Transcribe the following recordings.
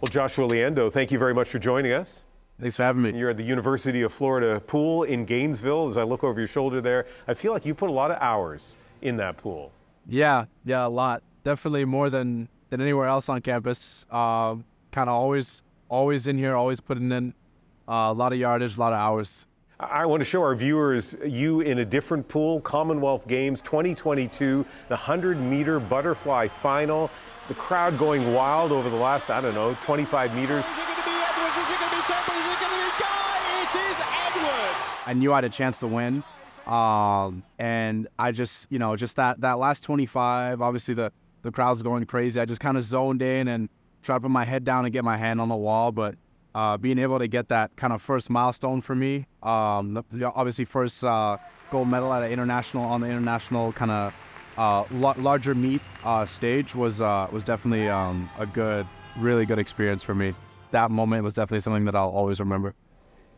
Well, Joshua Liendo, thank you very much for joining us. Thanks for having me. You're at the University of Florida pool in Gainesville. As I look over your shoulder there, I feel like you put a lot of hours in that pool. Yeah, yeah, a lot. Definitely more than than anywhere else on campus. Um, kind of always, always in here, always putting in uh, a lot of yardage, a lot of hours. I want to show our viewers you in a different pool, Commonwealth Games 2022, the 100 meter butterfly final. The crowd going wild over the last, I don't know, 25 meters. Is it going to be Edwards? Is it going to be Temple? Is it going to be Guy? It is Edwards. I knew I had a chance to win. Um, and I just, you know, just that, that last 25, obviously the, the crowd's going crazy. I just kind of zoned in and tried to put my head down and get my hand on the wall. But uh, being able to get that kind of first milestone for me, um, the, obviously first uh, gold medal at an international on the international kind of uh, larger meet uh, stage was uh, was definitely um, a good, really good experience for me. That moment was definitely something that I'll always remember.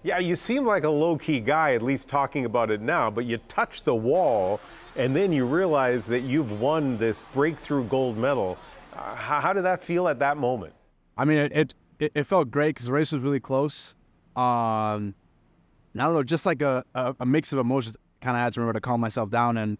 Yeah, you seem like a low key guy, at least talking about it now, but you touch the wall and then you realize that you've won this breakthrough gold medal. Uh, how, how, did that feel at that moment? I mean, it, it, it felt great because the race was really close. Um, I don't know, just like a, a, a mix of emotions. Kind of had to remember to calm myself down and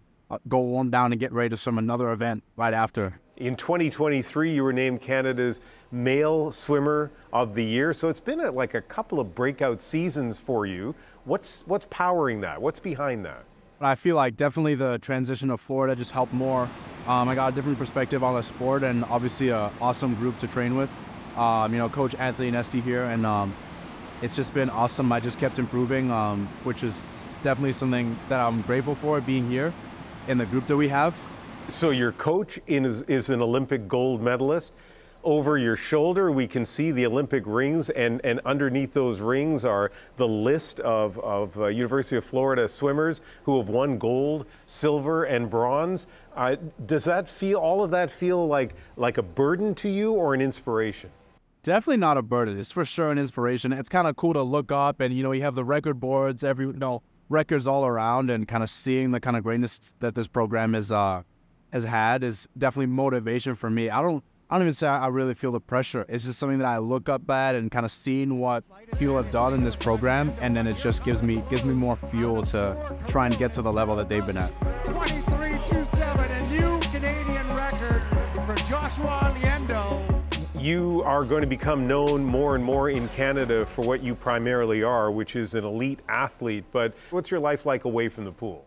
go on down and get ready to some another event right after. In 2023, you were named Canada's Male Swimmer of the Year. So it's been a, like a couple of breakout seasons for you. What's what's powering that? What's behind that? I feel like definitely the transition of Florida just helped more. Um, I got a different perspective on the sport and obviously an awesome group to train with. Um, you know, Coach Anthony Nesty here, and um, it's just been awesome. I just kept improving, um, which is definitely something that I'm grateful for being here in the group that we have. So your coach is, is an Olympic gold medalist. Over your shoulder, we can see the Olympic rings, and, and underneath those rings are the list of, of uh, University of Florida swimmers who have won gold, silver, and bronze. Uh, does that feel, all of that feel like, like a burden to you or an inspiration? Definitely not a burden. It's for sure an inspiration. It's kind of cool to look up, and you know, you have the record boards, every you know, records all around and kind of seeing the kind of greatness that this program is uh, has had is definitely motivation for me. I don't I don't even say I really feel the pressure. It's just something that I look up at and kind of seeing what people have done in this program, and then it just gives me gives me more fuel to try and get to the level that they've been at. 23-27, a new Canadian record for Joshua Liendo you are going to become known more and more in Canada for what you primarily are, which is an elite athlete. But what's your life like away from the pool?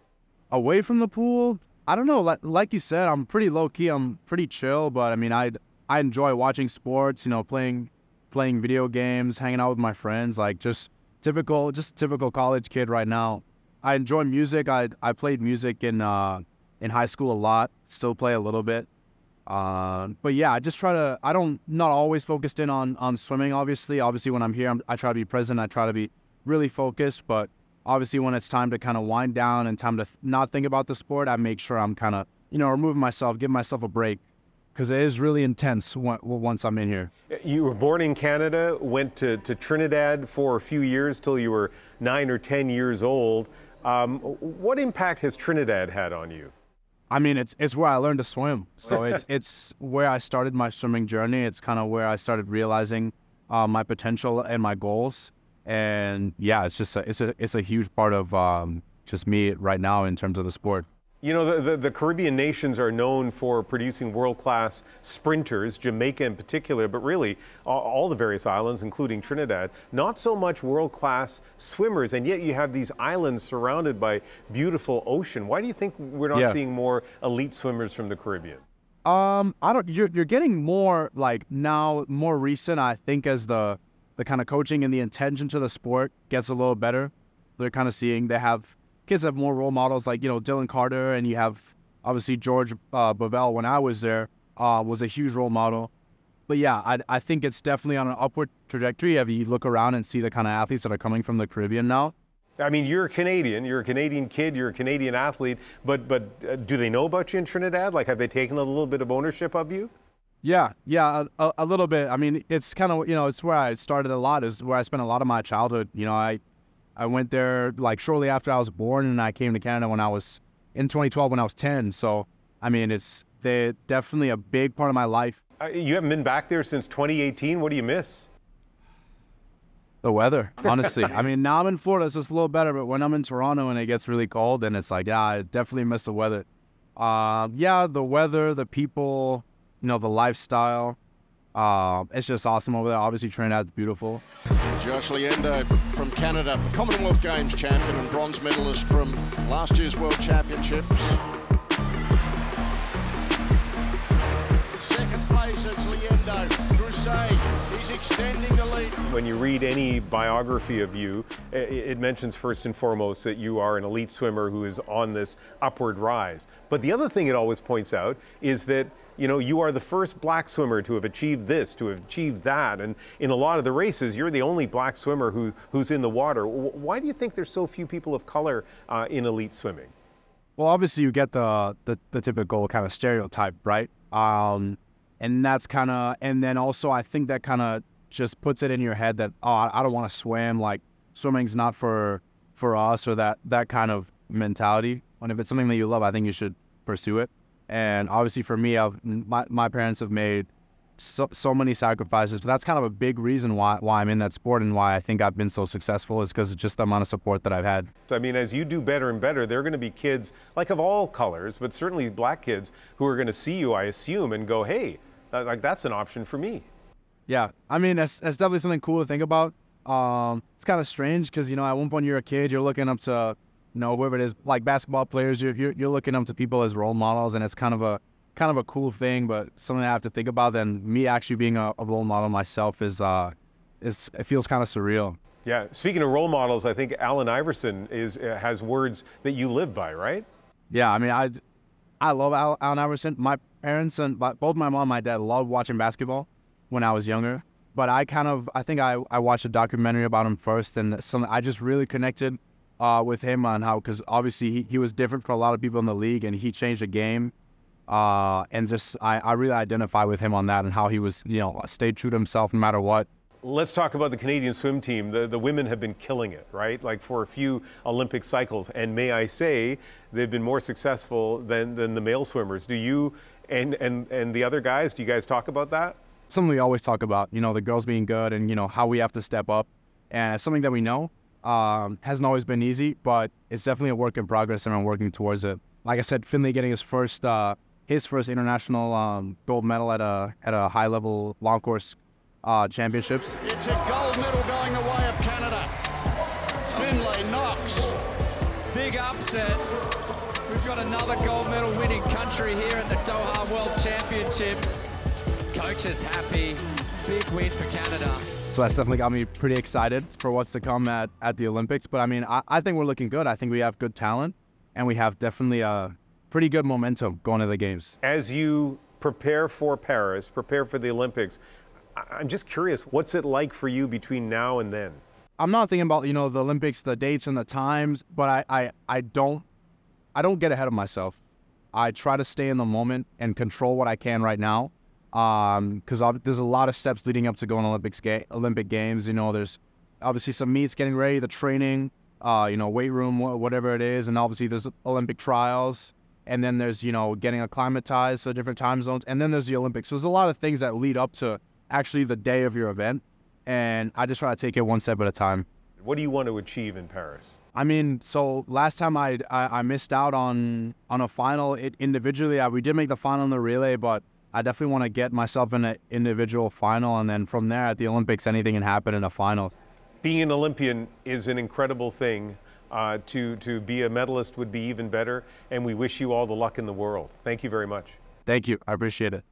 Away from the pool? I don't know. Like, you said, I'm pretty low key. I'm pretty chill, but I mean, I I enjoy watching sports. You know, playing playing video games, hanging out with my friends. Like just typical, just typical college kid right now. I enjoy music. I I played music in uh, in high school a lot. Still play a little bit. Uh, but yeah, I just try to. I don't not always focused in on on swimming. Obviously, obviously when I'm here, I'm, i try to be present. I try to be really focused. But obviously, when it's time to kind of wind down and time to th- not think about the sport, I make sure I'm kind of you know removing myself, give myself a break because it is really intense once I'm in here. You were born in Canada, went to, to Trinidad for a few years till you were nine or 10 years old. Um, what impact has Trinidad had on you? I mean, it's it's where I learned to swim. So it's it's where I started my swimming journey. It's kind of where I started realizing uh, my potential and my goals. And yeah, it's just a, it's a it's a huge part of um, just me right now in terms of the sport. You know, the, the, the, Caribbean nations are known for producing world class sprinters, Jamaica in particular, but really all, all, the various islands, including Trinidad. Not so much world class swimmers, and yet you have these islands surrounded by beautiful ocean. Why do you think we're not yeah. seeing more elite swimmers from the Caribbean? Um, I don't. You're, you're getting more like now, more recent. I think as the the kind of coaching and the intention to the sport gets a little better, they're kind of seeing they have kids have more role models like you know Dylan Carter, and you have obviously George uh. When I was there, uh, was a huge role model. But yeah, I, I think it's definitely on an upward trajectory. If you look around and see the kind of athletes that are coming from the Caribbean now. I mean, you're a Canadian. You're a Canadian kid. You're a Canadian athlete. But but uh, do they know about you in Trinidad? Like, have they taken a little bit of ownership of you? Yeah, yeah, a, a little bit. I mean, it's kind of you know, it's where I started a lot. Is where I spent a lot of my childhood. You know, I I went there like shortly after I was born, and I came to Canada when I was in 2012 when I was 10. So I mean, it's they definitely a big part of my life. Uh, you haven't been back there since 2018. What do you miss? The weather, honestly. I mean, now I'm in Florida, it's just a little better, but when I'm in Toronto and it gets really cold, then it's like, yeah, I definitely miss the weather. Uh, yeah, the weather, the people, you know, the lifestyle. Uh, it's just awesome over there. Obviously, Trinidad's beautiful. Josh Liendo from Canada, Commonwealth Games champion and bronze medalist from last year's World Championships. Crusade, he's extending the lead. When you read any biography of you, it mentions first and foremost that you are an elite swimmer who is on this upward rise. But the other thing it always points out is that you know you are the first black swimmer to have achieved this, to have achieved that, and in a lot of the races, you're the only black swimmer who, who's in the water. Why do you think there's so few people of color uh, in elite swimming? Well, obviously, you get the the, the typical kind of stereotype, right? Um, and that's kind of, and then also, I think that kind of just puts it in your head that oh, I, don't want to swim. Like swimming's not for for us, or that that kind of mentality. And if it's something that you love, I think you should pursue it. And obviously, for me, I've my my parents have made so, so many sacrifices. So that's kind of a big reason why why I'm in that sport and why I think I've been so successful is because of just the amount of support that I've had. I mean, as you do better and better, there are going to be kids, like of all colors, but certainly black kids, who are going to see you, I assume, and go, hey, like that's an option for me. Yeah, I mean that's that's definitely something cool to think about. Um, it's kind of strange because you know at one point you're a kid, you're looking up to you know whoever it is, like basketball players, you're, you're you're looking up to people as role models, and it's kind of a kind of a cool thing, but something I have to think about. Then me actually being a, a role model myself is uh is it feels kind of surreal. Yeah. Speaking of role models, I think Allen Iverson is uh, has words that you live by, right? Yeah, I mean I I love Al- Allen Iverson. My parents and both my mom and my dad loved watching basketball when I was younger. But I kind of I think I, I watched a documentary about him first, and some I just really connected uh, with him on how because obviously he, he was different for a lot of people in the league, and he changed the game. Uh, and just I, I really identify with him on that and how he was you know stayed true to himself no matter what. Let's talk about the Canadian swim team. The, the women have been killing it, right? Like for a few Olympic cycles. And may I say, they've been more successful than, than the male swimmers. Do you and, and, and the other guys, do you guys talk about that? something we always talk about, you know, the girls being good and, you know, how we have to step up. And it's something that we know um, hasn't always been easy, but it's definitely a work in progress and I'm working towards it. Like I said, Finlay getting his first uh, his first international um, gold medal at a at a high level long course uh, championships. It's a gold medal going the way of Canada. Finlay Knox. Big upset. We've got another gold medal winning country here at the Doha World Championships. Coach is happy. Big win for Canada. So that's definitely got me pretty excited for what's to come at, at the Olympics. But I mean, I, I think we're looking good. I think we have good talent and we have definitely a pretty good momentum going to the games. As you prepare for Paris, prepare for the Olympics, I- I'm just curious, what's it like for you between now and then? I'm not thinking about you know the Olympics, the dates and the times, but I I, I don't I don't get ahead of myself. I try to stay in the moment and control what I can right now. Um, because there's a lot of steps leading up to going Olympics ga- Olympic games. You know, there's obviously some meets getting ready, the training, uh, you know, weight room, wha- whatever it is, and obviously there's Olympic trials, and then there's you know getting acclimatized to different time zones, and then there's the Olympics. So there's a lot of things that lead up to actually the day of your event, and I just try to take it one step at a time. What do you want to achieve in Paris? I mean, so last time I I, I missed out on on a final it, individually. I, we did make the final in the relay, but I definitely want to get myself in an individual final, and then from there at the Olympics, anything can happen in a final. Being an Olympian is an incredible thing. Uh, to, to be a medalist would be even better, and we wish you all the luck in the world. Thank you very much. Thank you. I appreciate it.